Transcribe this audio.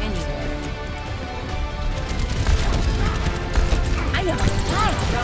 anywhere. I am a